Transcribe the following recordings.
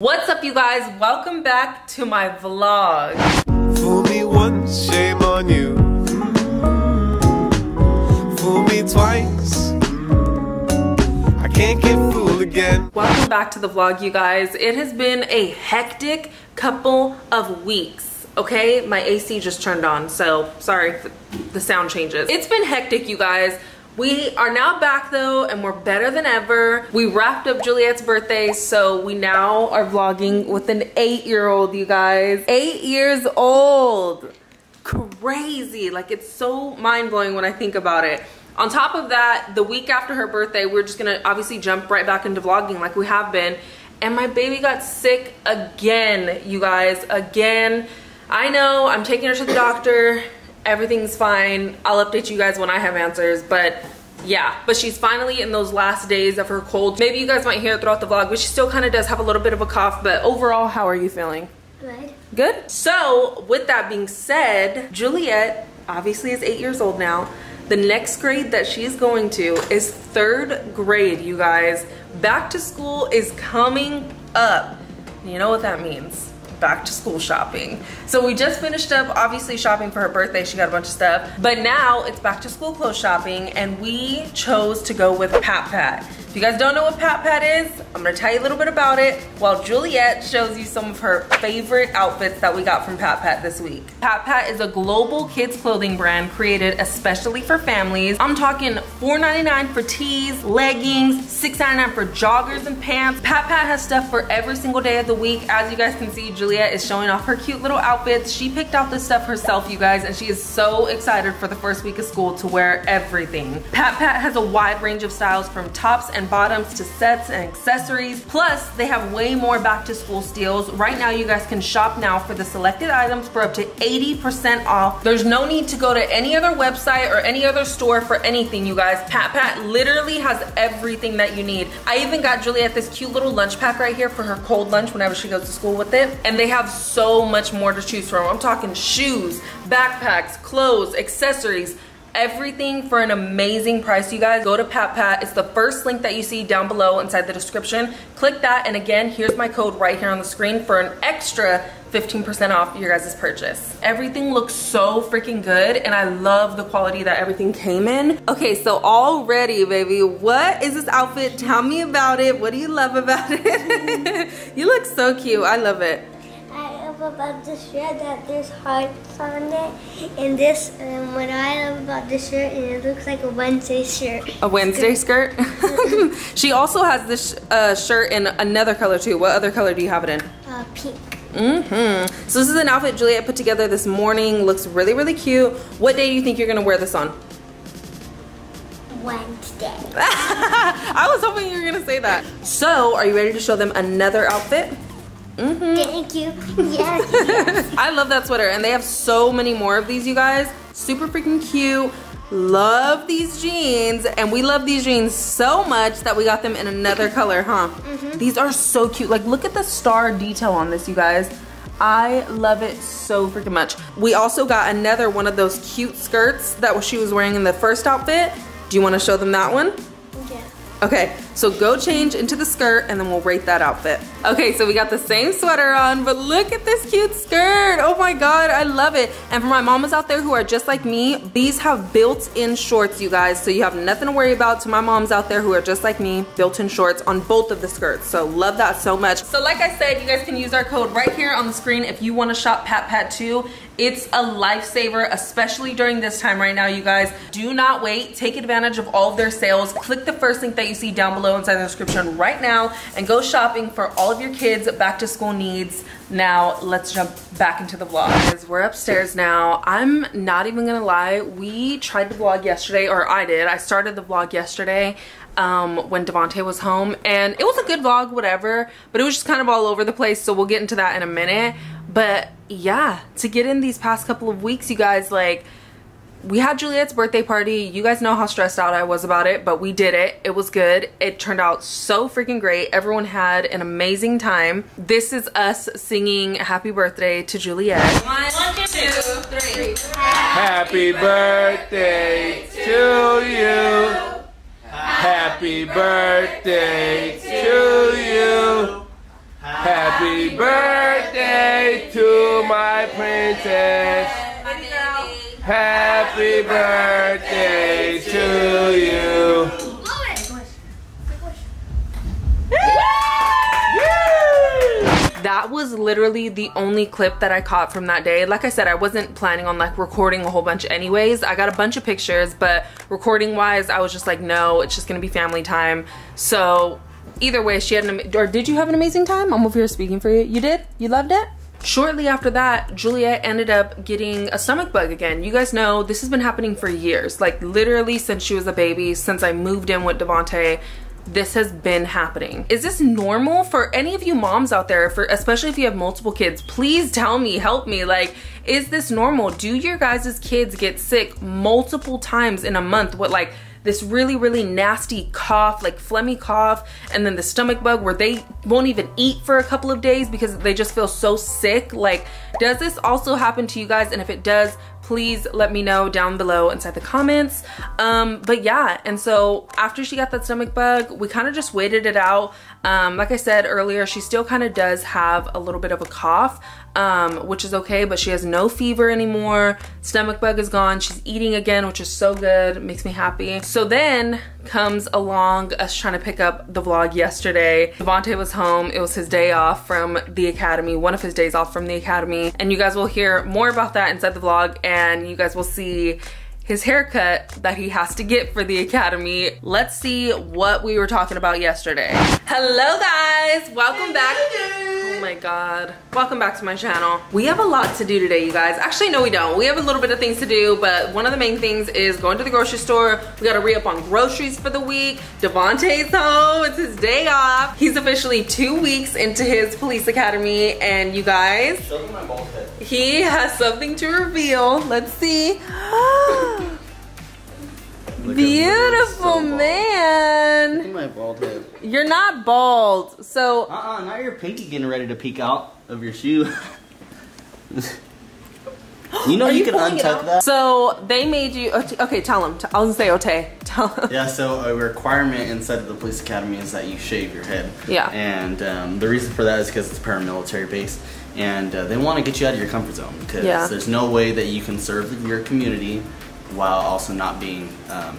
What's up you guys? Welcome back to my vlog. Fool me once, shame on you. Fool me twice. I can't get fooled again. Welcome back to the vlog you guys. It has been a hectic couple of weeks. Okay, my AC just turned on, so sorry if the sound changes. It's been hectic, you guys. We are now back though and we're better than ever. We wrapped up Juliet's birthday so we now are vlogging with an eight year old you guys. Eight years old. Crazy. Like it's so mind blowing when I think about it. On top of that, the week after her birthday, we're just gonna obviously jump right back into vlogging like we have been. And my baby got sick again, you guys, again. I know, I'm taking her to the doctor everything's fine. I'll update you guys when I have answers, but yeah, but she's finally in those last days of her cold. Maybe you guys might hear it throughout the vlog, but she still kind of does have a little bit of a cough, but overall, how are you feeling? Good. Good? So, with that being said, Juliet obviously is eight years old now. The next grade that she's going to is third grade, you guys. Back to school is coming up. You know what that means back to school shopping. So we just finished up obviously shopping for her birthday. She got a bunch of stuff. But now it's back to school clothes shopping and we chose to go with Pat Pat. If you guys don't know what Pat Pat is, I'm gonna tell you a little bit about it while Juliet shows you some of her favorite outfits that we got from Pat Pat this week. Pat Pat is a global kids clothing brand created especially for families. I'm talking $4.99 for tees, leggings, $6.99 for joggers and pants. Pat Pat has stuff for every single day of the week. As you guys can see, Juliet is showing off her cute little outfits. She picked out this stuff herself, you guys, and she is so excited for the first week of school to wear everything. Pat Pat has a wide range of styles from tops and bottoms to sets and accessories. Plus, they have way more back to school steals. Right now, you guys can shop now for the selected items for up to 80% off. There's no need to go to any other website or any other store for anything, you guys. Pat Pat literally has everything that you need. I even got Juliet this cute little lunch pack right here for her cold lunch whenever she goes to school with it. And they have so much more to choose from. I'm talking shoes, backpacks, clothes, accessories, everything for an amazing price you guys. Go to pat pat. It's the first link that you see down below inside the description. Click that and again here's my code right here on the screen for an extra 15% off your guys' purchase. Everything looks so freaking good and i love the quality that everything came in. Okay so already baby what is this outfit? Tell me about it. What do you love about it? You look so cute. I love it love about this shirt that there's hearts on it, and this, and what I love about this shirt, and it looks like a Wednesday shirt. A Wednesday skirt? she also has this uh, shirt in another color too. What other color do you have it in? Uh, pink. Mm-hmm. So this is an outfit Juliet put together this morning. Looks really, really cute. What day do you think you're gonna wear this on? Wednesday. I was hoping you were gonna say that. So, are you ready to show them another outfit? Mm -hmm. Thank you. Yes, yes. I love that sweater and they have so many more of these you guys. Super freaking cute. Love these jeans and we love these jeans so much that we got them in another color, huh? Mm -hmm. These are so cute. Like look at the star detail on this you guys. I love it so freaking much. We also got another one of those cute skirts that she was wearing in the first outfit. Do you want to show them that one? Yeah. Okay, so go change into the skirt and then we'll rate that outfit. Okay, so we got the same sweater on, but look at this cute skirt. Oh my God, I love it. And for my mamas out there who are just like me, these have built-in shorts, you guys. So you have nothing to worry about to my moms out there who are just like me, built-in shorts on both of the skirts. So love that so much. So like I said, you guys can use our code right here on the screen if you wanna shop Pat Pat too. It's a lifesaver, especially during this time right now, you guys. Do not wait. Take advantage of all of their sales. Click the first link that you see down below inside the description right now and go shopping for all of your kids' back to school needs. Now, let's jump back into the vlog. We're upstairs now. I'm not even gonna lie. We tried to vlog yesterday, or I did. I started the vlog yesterday um, when Devonte was home and it was a good vlog, whatever, but it was just kind of all over the place. So we'll get into that in a minute. But yeah, to get in these past couple of weeks, you guys, like, we had Juliet's birthday party. You guys know how stressed out I was about it, but we did it. It was good. It turned out so freaking great. Everyone had an amazing time. This is us singing happy birthday to Juliet. One, two, three. Happy birthday to you. Happy birthday to you. Happy birthday to my princess. Happy birthday to you. that was literally the only clip that I caught from that day. Like I said, I wasn't planning on like recording a whole bunch anyways. I got a bunch of pictures, but recording wise, I was just like, no, it's just gonna be family time. So either way, she had an, or did you have an amazing time? I'm over here speaking for you. You did? You loved it? Shortly after that, Juliet ended up getting a stomach bug again. You guys know this has been happening for years, like literally since she was a baby, since I moved in with Devonte this has been happening. Is this normal for any of you moms out there, for especially if you have multiple kids? Please tell me, help me. Like, is this normal? Do your guys' kids get sick multiple times in a month? What like this really, really nasty cough, like phlegmy cough, and then the stomach bug where they won't even eat for a couple of days because they just feel so sick. Like, does this also happen to you guys? And if it does, please let me know down below inside the comments. Um, but yeah, and so after she got that stomach bug, we kind of just waited it out. Um, like I said earlier, she still kind of does have a little bit of a cough, um, which is okay, but she has no fever anymore. Stomach bug is gone. She's eating again, which is so good. It makes me happy. So then comes along us trying to pick up the vlog yesterday. Devonte was home. It was his day off from the academy, one of his days off from the academy. And you guys will hear more about that inside the vlog and you guys will see his haircut that he has to get for the academy. Let's see what we were talking about yesterday. Hello guys, welcome back. Oh my God. Welcome back to my channel. We have a lot to do today, you guys. Actually, no, we don't. We have a little bit of things to do, but one of the main things is going to the grocery store. We gotta re-up on groceries for the week. Devontae's home, it's his day off. He's officially two weeks into his police academy, and you guys, he has something to reveal. Let's see. Beautiful man. Look at my bald head. You're not bald. So Uh-uh, now your pinky getting ready to peek out of your shoe. you know you, you can untuck that? So they made you. Okay, tell them. I was gonna say Ote. Tell him. Yeah, so a requirement inside of the police academy is that you shave your head. Yeah. And um, the reason for that is because it's paramilitary base. And uh, they want to get you out of your comfort zone because Yeah. there's no way that you can serve your community while also not being um,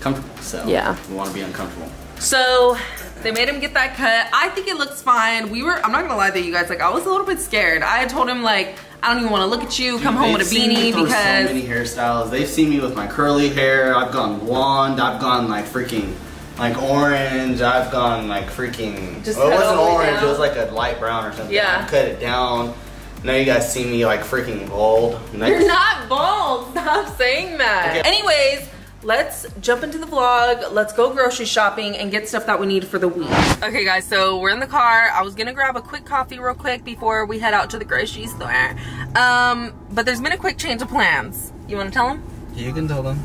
comfortable. So Yeah. we want to be uncomfortable. So they made him get that cut. I think it looks fine. We were. I'm not gonna lie to you guys. Like I was a little bit scared. I had told him like I don't even want to look at you. Come home with a beanie because so many hairstyles. They've seen me with my curly hair. I've gone blonde. I've gone like freaking like orange. I've gone like freaking. Just well, it wasn't all the way orange. down? It was like a light brown or something. Yeah. I cut it down. Now you guys see me like freaking bald. Next- You're not bald. Stop saying that. Okay. Anyways, let's jump into the vlog. Let's go grocery shopping and get stuff that we need for the week. Okay, guys, so we're in the car. I was gonna grab a quick coffee real quick before we head out to the grocery store. Um, but there's been a quick change of plans. You wanna tell him? You can tell them.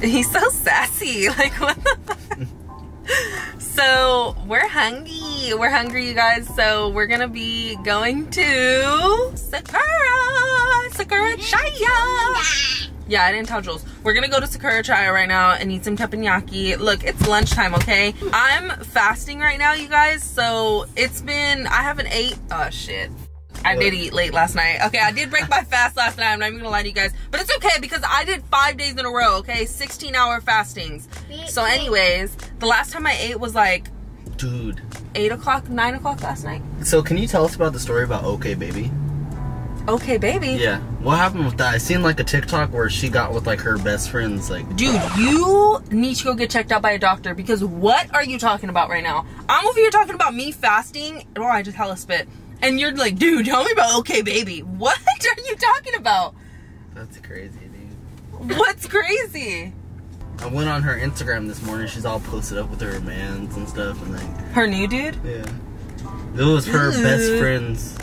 He's so sassy. Like, what the? So, we're hungry. We're hungry, you guys. So, we're gonna be going to Sakura. Sakura Chaya. Yeah, I didn't tell Jules. We're gonna go to Sakura Chaya right now and eat some teppanyaki. Look, it's lunchtime, okay? I'm fasting right now, you guys. So, it's been, I haven't ate, oh shit. I did eat late last night. Okay, I did break my fast last night. I'm not even gonna lie to you guys. But it's okay because I did five days in a row, okay? 16 hour fastings. So, anyways, the last time I ate was like Dude. 8 o'clock, 9 o'clock last night. So can you tell us about the story about OK Baby? Okay, baby. Yeah. What happened with that? I seen like a TikTok where she got with like her best friends like Dude, uh, you need to go get checked out by a doctor because what are you talking about right now? I'm over here talking about me fasting. Oh, I just hella spit. And you're like, dude, tell me about okay, baby. What are you talking about? That's crazy, dude. What's crazy? I went on her Instagram this morning. She's all posted up with her mans and stuff, and like, Her new dude? yeah, it was her best friends.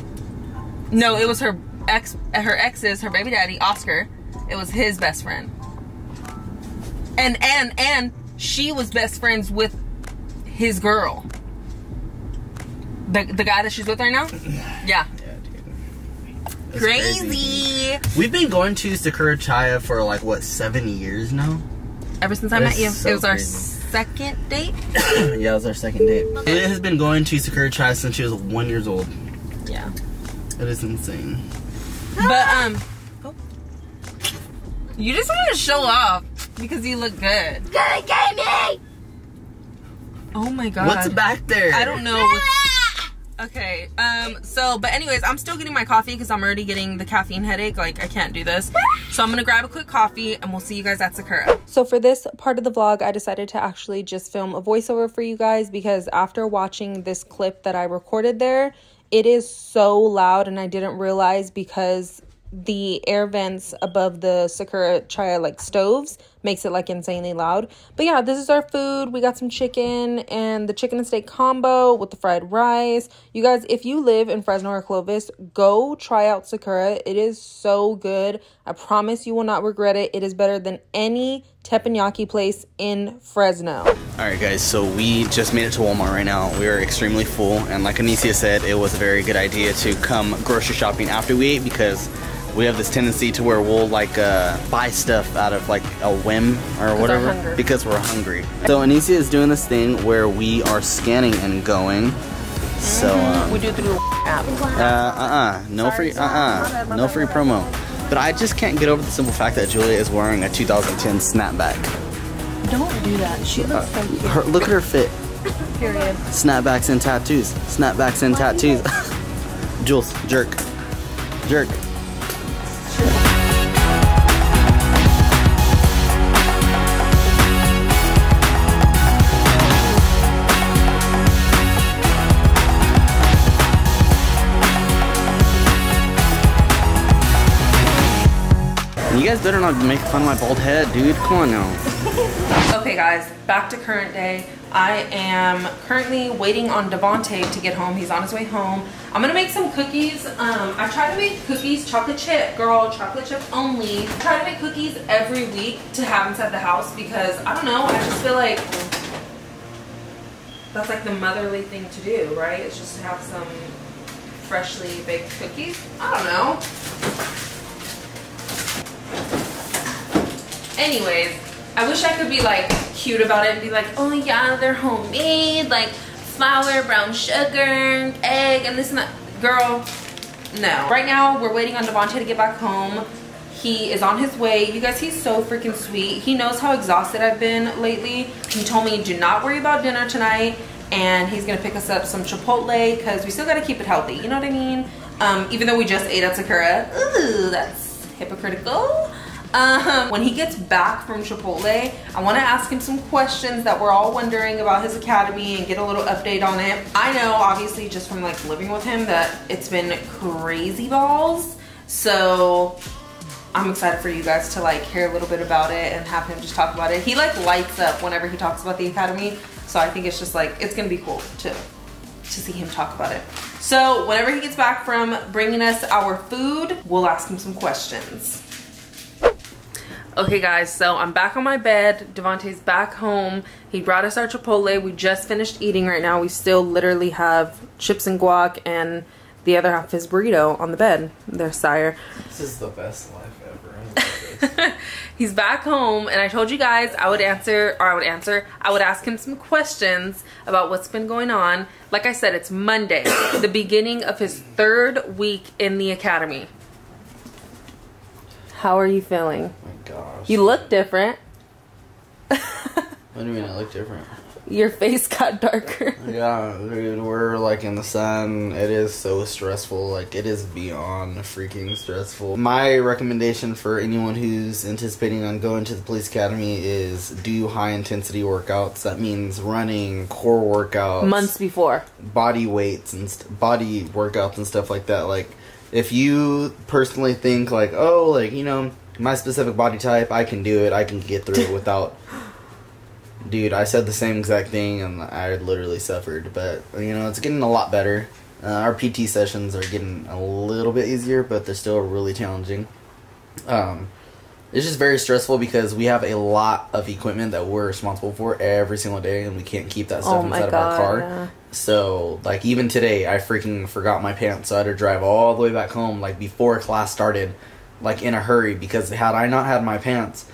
No, it was her ex. Her ex's, her baby daddy, Oscar. It was his best friend. And and and she was best friends with his girl. The the guy that she's with right now. Yeah. Dude. Crazy. We've been going to Sakura Chaya for like what seven years now. Ever since I met you, so it was our second date. yeah, it was our second date. It has been going to Sakura Chaya since she was one years old. Yeah. It is insane. But um, oh. you just want to show off because you look good. Good gaming! Oh my god. What's back there? I don't know. Okay. Um. So, but anyways, I'm still getting my coffee because I'm already getting the caffeine headache. Like, I can't do this. So I'm gonna grab a quick coffee, and we'll see you guys at Sakura. So for this part of the vlog, I decided to actually just film a voiceover for you guys because after watching this clip that I recorded there, it is so loud, and I didn't realize because the air vents above the Sakura Chaya like stoves makes it like insanely loud. But yeah, this is our food. We got some chicken and the chicken and steak combo with the fried rice. You guys, if you live in Fresno or Clovis, go try out Sakura. It is so good. I promise you will not regret it. It is better than any teppanyaki place in Fresno. All right, guys. So we just made it to Walmart right now. We are extremely full, and like Anisia said, it was a very good idea to come grocery shopping after we ate because we have this tendency to where we'll like uh, buy stuff out of like a whim or whatever because we're hungry. So Anisia is doing this thing where we are scanning and going. So um, We do through the app. uh, uh-uh, no free, uh-uh, no free promo. But I just can't get over the simple fact that Julia is wearing a 2010 snapback. Don't do that. She looks so cute. Her, look at her fit. Period. Snapbacks and tattoos. Snapbacks and tattoos. Jules, jerk. Jerk. You guys better not make fun of my bald head, dude. Come on now. Okay guys, back to current day. I am currently waiting on Devonte to get home. He's on his way home. I'm gonna make some cookies. Um, I try to make cookies chocolate chip, girl, chocolate chip only. I try to make cookies every week to have inside the house because I don't know, I just feel like that's like the motherly thing to do, right? It's just to have some freshly baked cookies. I don't know. Anyways, I wish I could be like cute about it and be like, oh yeah, they're homemade, like flour, brown sugar, egg, and this and that. Girl, no. Right now, we're waiting on Devontae to get back home. He is on his way. You guys, he's so freaking sweet. He knows how exhausted I've been lately. He told me, do not worry about dinner tonight. And he's gonna pick us up some Chipotle because we still gotta keep it healthy. You know what I mean? Um, even though we just ate at Sakura. Ooh, that's hypocritical. Um, when he gets back from Chipotle, I want to ask him some questions that we're all wondering about his academy and get a little update on it. I know, obviously, just from like living with him, that it's been crazy balls. So I'm excited for you guys to like hear a little bit about it and have him just talk about it. He like lights up whenever he talks about the academy, so I think it's just like it's gonna be cool to to see him talk about it. So whenever he gets back from bringing us our food, we'll ask him some questions. Okay guys, so I'm back on my bed. Devontae's back home. He brought us our Chipotle. We just finished eating right now. We still literally have chips and guac and the other half is burrito on the bed. There, sire. This is the best life ever. I love this. He's back home and I told you guys I would answer, or I would answer, I would ask him some questions about what's been going on. Like I said, it's Monday, the beginning of his third week in the academy. How are you feeling? Oh my gosh. You look different. What do you mean I look different? Your face got darker. Yeah, dude, we're like in the sun. It is so stressful. Like, it is beyond freaking stressful. My recommendation for anyone who's anticipating on going to the police academy is do high intensity workouts. That means running, core workouts, Months before. body weights and st- body workouts and stuff like that. Like, if you personally think like, oh, like you know, my specific body type, I can do it. I can get through it without. Dude, I said the same exact thing and I literally suffered, but you know, it's getting a lot better. Uh, our PT sessions are getting a little bit easier, but they're still really challenging. Um, it's just very stressful because we have a lot of equipment that we're responsible for every single day, and we can't keep that stuff Oh inside of our car. yeah. So, like, even today, I freaking forgot my pants, so I had to drive all the way back home, like, before class started, like, in a hurry, because had I not had my pants,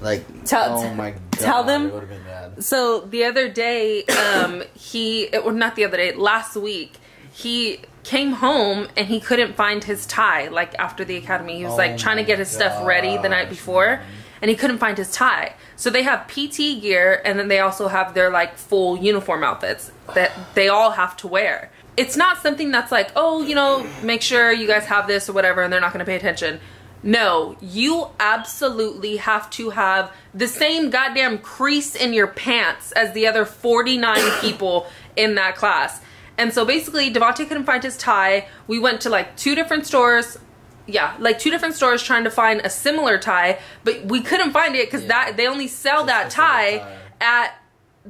Like, Tell- oh my god, tell them- It would have been bad. So the other day, um, he or not the other day, last week, he came home and he couldn't find his tie. Like after the academy, he was Oh like trying to get his stuff ready the night before, and he couldn't find his tie. So they have PT gear, and then they also have their like full uniform outfits that they all have to wear. It's not something that's like, oh, you know, make sure you guys have this or whatever, and they're not going to pay attention. No, you absolutely have to have the same goddamn crease in your pants as the other 49 people in that class. And so basically, Devontae couldn't find his tie. We went to like two different stores. Yeah, like two different stores trying to find a similar tie, but we couldn't find it because Yeah. that they only sell that tie tie. at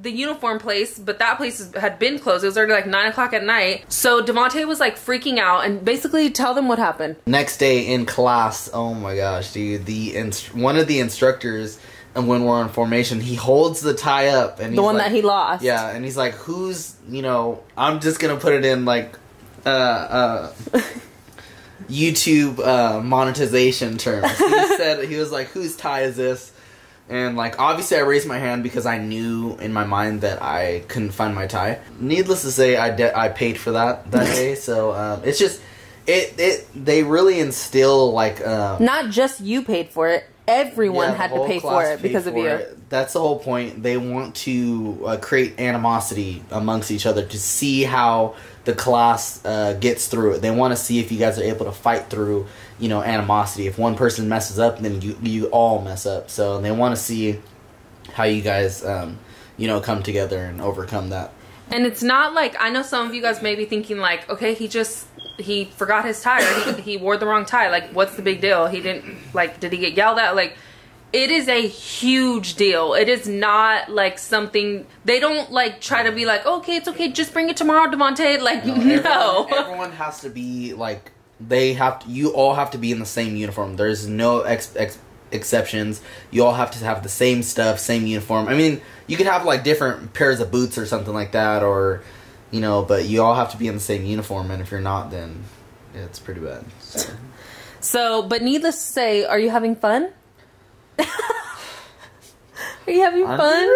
the uniform place, but that place had been closed. It was already like nine o'clock at night. So Devontae was like freaking out and basically tell them what happened. Next day in class, oh my gosh, dude! The inst- one of the instructors, and when we're on formation, he holds the tie up, and The one like- that he lost. Yeah, and he's like, "Who's you know?" I'm just gonna put it in like, uh, uh, YouTube uh, monetization terms. He said he was like, "Whose tie is this?" And like, obviously, I raised my hand because I knew in my mind that I couldn't find my tie. Needless to say, I de- I paid for that that day. So um, it's just it it they really instill like um, Not just you paid for it. Everyone yeah, had to pay for it paid because of you. it. That's the whole point. They want to uh, create animosity amongst each other to see how the class uh, gets through it. They want to see if you guys are able to fight through, you know, animosity. If one person messes up, then you you all mess up. So they want to see how you guys, um, you know, come together and overcome that. And it's not like I know some of you guys may be thinking like, okay, he just he forgot his tie he, he wore the wrong tie. Like, what's the big deal? He didn't like did he get yelled at? Like it is a huge deal. It is not like something they don't like try to be like, okay, it's okay, just bring it tomorrow, Devontae. Like, no. Everyone, everyone has to be like they have to. You all have to be in the same uniform. There's no ex, ex, exceptions. You all have to have the same stuff, same uniform. I mean, you could have like different pairs of boots or something like that, or you know, but you all have to be in the same uniform. And if you're not, then it's pretty bad. So. So, but needless to say, are you having fun? are you having I'm- fun?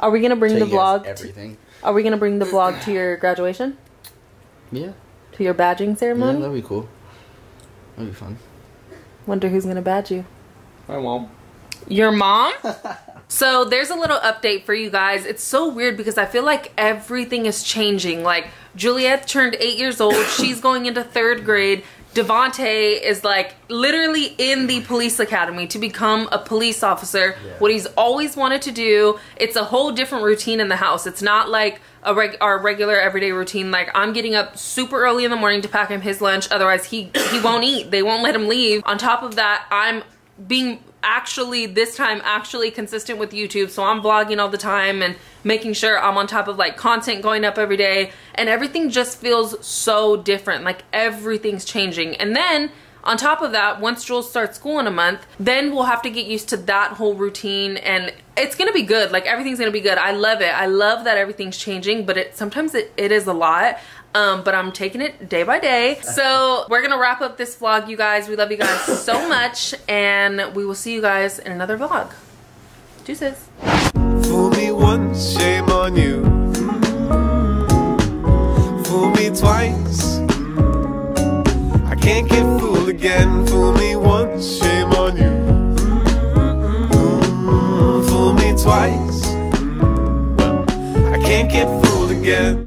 Are we gonna bring Tell the you guys vlog? To, everything. are we gonna bring the vlog to your graduation? Yeah, To your badging ceremony. yeah, ceremony? that'd be cool. That'd be fun. Wonder who's gonna badge you. My mom. Your mom? so there's a little update for you guys. It's so weird because I feel like everything is changing. Like Juliet turned eight years old. She's going into third grade. Devante is like literally in the police academy to become a police officer. Yeah. What he's always wanted to do. It's a whole different routine in the house. It's not like a reg- our regular everyday routine. Like I'm getting up super early in the morning to pack him his lunch. Otherwise, he he won't eat. They won't let him leave. On top of that, I'm being actually this time actually consistent with YouTube. So I'm vlogging all the time and making sure I'm on top of like content going up every day and everything just feels so different. Like everything's changing. And then on top of that, once Jules starts school in a month, then we'll have to get used to that whole routine and it's gonna be good. Like everything's gonna be good. I love it. I love that everything's changing, but it sometimes it, it is a lot um, but I'm taking it day by day. So we're gonna wrap up this vlog, you guys. We love you guys so much, and we will see you guys in another vlog. Deuces. Fool me once, shame on you. Fool me twice. I can't get fooled again. Fool me once, shame on you. Fool me twice. I can't get fooled again.